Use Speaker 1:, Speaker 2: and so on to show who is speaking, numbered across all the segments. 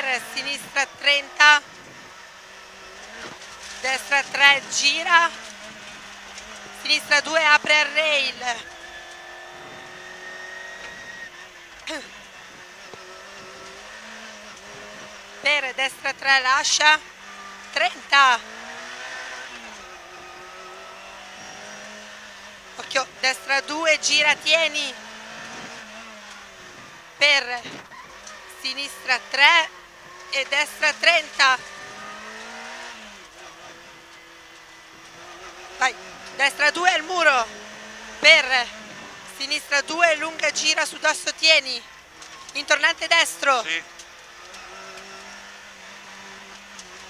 Speaker 1: per sinistra 30 destra 3 gira sinistra 2 apre al rail. Per destra 3 lascia 30 occhio destra 2 gira tieni. Per sinistra 3 e destra 30 vai destra 2 al muro. Per sinistra 2 lunga gira su dosso tieni. Intornante destro.
Speaker 2: Sì.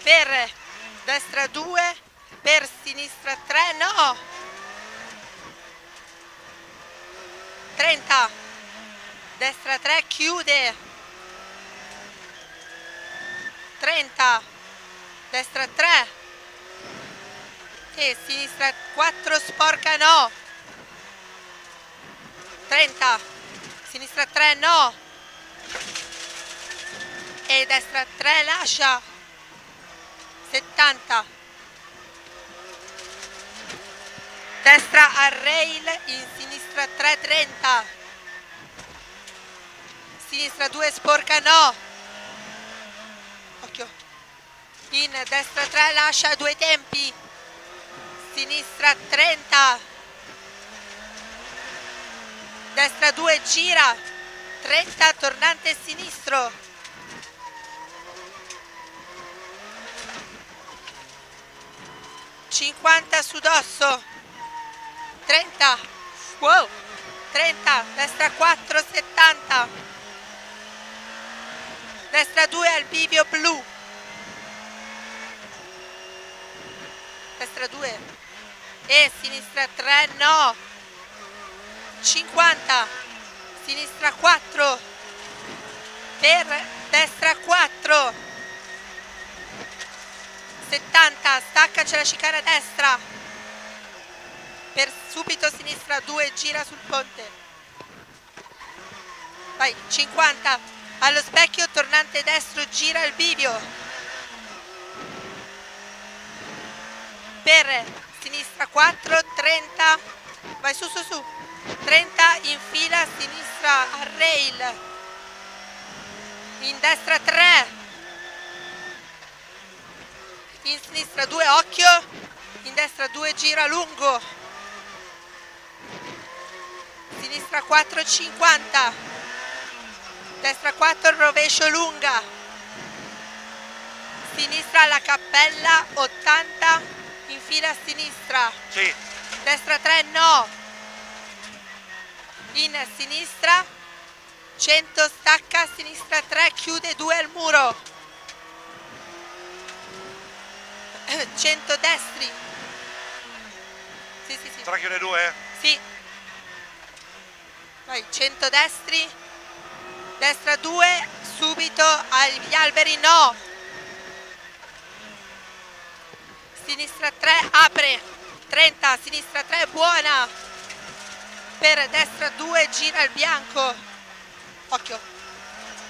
Speaker 1: per destra 2 per sinistra 3 no. 30 destra 3 chiude 30 destra 3 e sinistra 4 sporca no. 30 sinistra 3 no. E destra 3 lascia 70 destra al rail in sinistra 330 sinistra 2 sporca no occhio in destra 3 lascia due tempi. Sinistra 30 destra 2 gira. 30 tornante sinistro. Cinquanta su dosso 30 wow. 30 destra 4 70 destra 2 al bivio blu destra 2 e sinistra 3 no. 50 sinistra 4 per destra 4 70 staccaci la chicana a destra. Per subito sinistra 2 gira sul ponte. Vai 50 allo specchio tornante destro gira il bivio per sinistra 4 30 vai su su su 30 in fila sinistra al rail. In destra 3 in sinistra 2 occhio in destra 2 gira lungo. Sinistra 4 50 destra 4 rovescio lunga. Sinistra alla cappella 80 in fila a sinistra.
Speaker 2: Sì.
Speaker 1: destra 3 no. In sinistra. 100 stacca sinistra 3 chiude 2 al muro. 100 destri. Sì sì sì.
Speaker 2: Sarà chiude due?
Speaker 1: sì. Vai 100 destri. Destra 2 subito agli alberi no sinistra 3 apre 30 sinistra 3 buona. Per destra 2 gira il bianco. Occhio.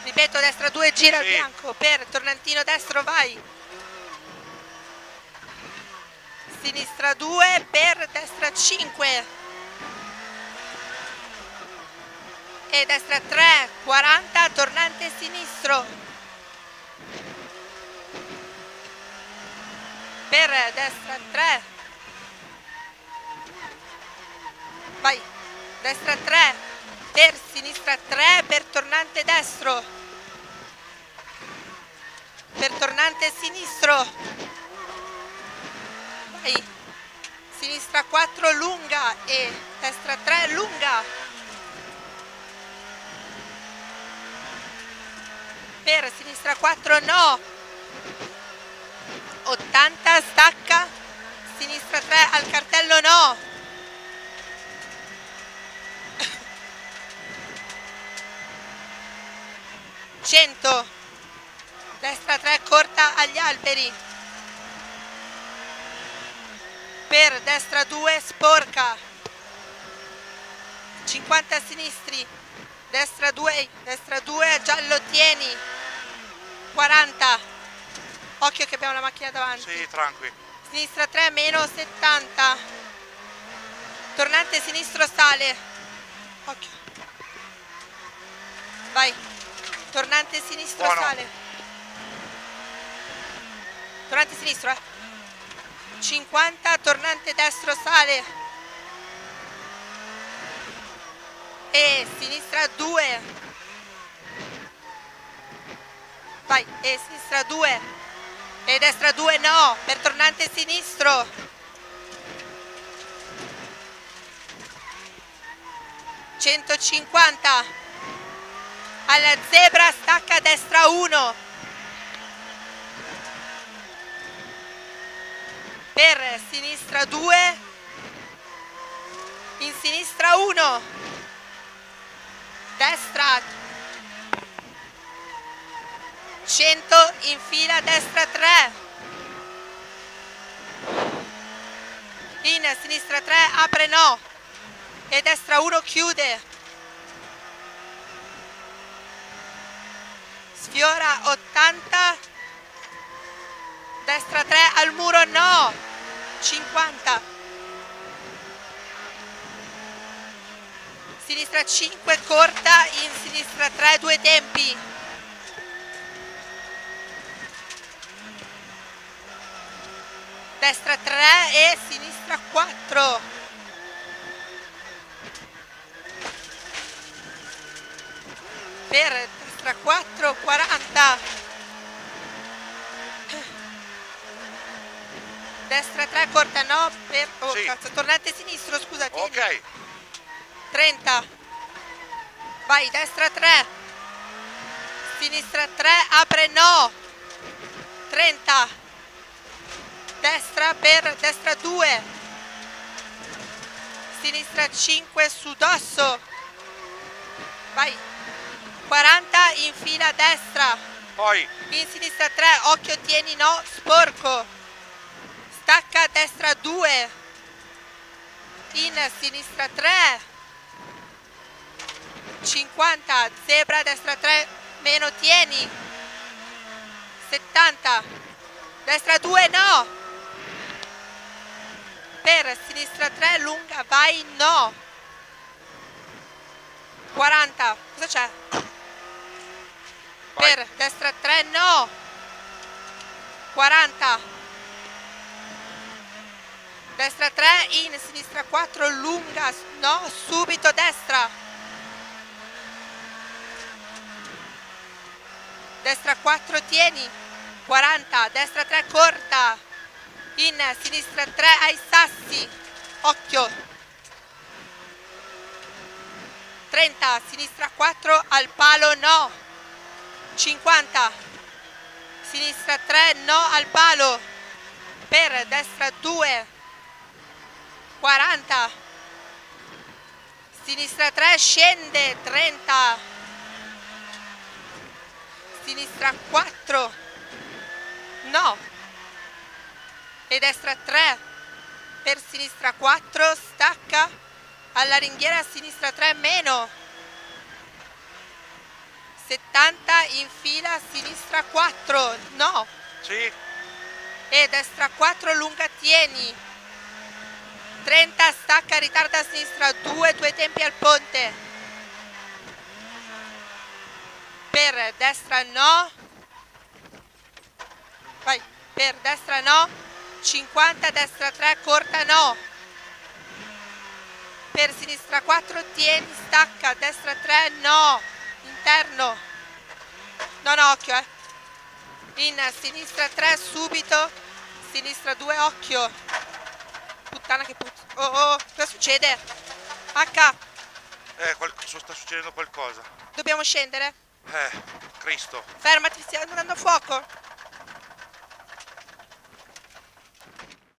Speaker 1: Ripeto destra 2 gira il
Speaker 2: Sì.
Speaker 1: bianco. Per tornantino destro vai. Sinistra 2 per destra 5 e destra 3 40 tornante sinistro per destra 3 vai destra 3 per sinistra 3 per tornante destro. Per tornante sinistro. Vai sinistra 4 lunga e destra 3 lunga. Per sinistra 4 no 80 stacca. Sinistra 3 al cartello no. Cento. Destra 3 corta agli alberi. Per destra 2 sporca. 50 a sinistri. Destra destra 2, destra 2, giallo tieni, 40, occhio che abbiamo la macchina davanti,
Speaker 2: Sì, tranqui.
Speaker 1: sinistra 3, meno 70, tornante sinistro sale, occhio, vai, tornante sinistro
Speaker 2: Buono.
Speaker 1: sale, tornante sinistro eh, 50, tornante destro sale, e sinistra 2 vai e sinistra 2 e destra 2 no per tornante sinistro. ...150... ...alla zebra stacca destra 1... ...per sinistra 2... ...in sinistra 1 destra 100 in fila destra 3 in sinistra 3 apre no. E destra 1 chiude. Sfiora 80 destra 3 al muro no. 50 sinistra 5 corta. In sinistra 3 due tempi destra 3 e sinistra 4 per destra 4 40 destra 3 corta no per oh
Speaker 2: Sì.
Speaker 1: cazzo tornante sinistro scusati
Speaker 2: Ok.
Speaker 1: 30 vai destra 3 sinistra 3 apre no. 30 destra per destra 2 sinistra 5 su dosso. Vai. 40 in fila destra.
Speaker 2: Poi,
Speaker 1: in sinistra 3 occhio tieni no sporco. Stacca destra 2 in sinistra 3 50 zebra destra 3 meno tieni. 70 destra 2 no per sinistra 3 lunga vai no. 40 cosa c'è? per destra 3 no. 40 destra 3 in sinistra 4 lunga no subito destra. Destra 4 tieni. 40 destra 3 corta in sinistra 3 ai sassi. Occhio. 30 sinistra 4 al palo no. 50 sinistra 3 no al palo. Per destra 2 40 sinistra 3 scende. 30 sinistra 4 no e destra 3 per sinistra 4 stacca alla ringhiera sinistra 3 meno. 70 in fila sinistra 4 no.
Speaker 2: Sì,
Speaker 1: e destra 4 lunga tieni. 30 stacca ritarda a sinistra 2 due tempi al ponte. Per destra no. Vai per destra no 50 destra 3 corta no. Per sinistra 4 tieni stacca destra 3 no. Interno. No no occhio eh. In sinistra 3 subito. Sinistra 2 occhio. Puttana che put oh oh cosa succede? H.
Speaker 2: Eh, sta succedendo qualcosa.
Speaker 1: dobbiamo scendere?
Speaker 2: Eh, Cristo.
Speaker 1: fermati stiamo andando a fuoco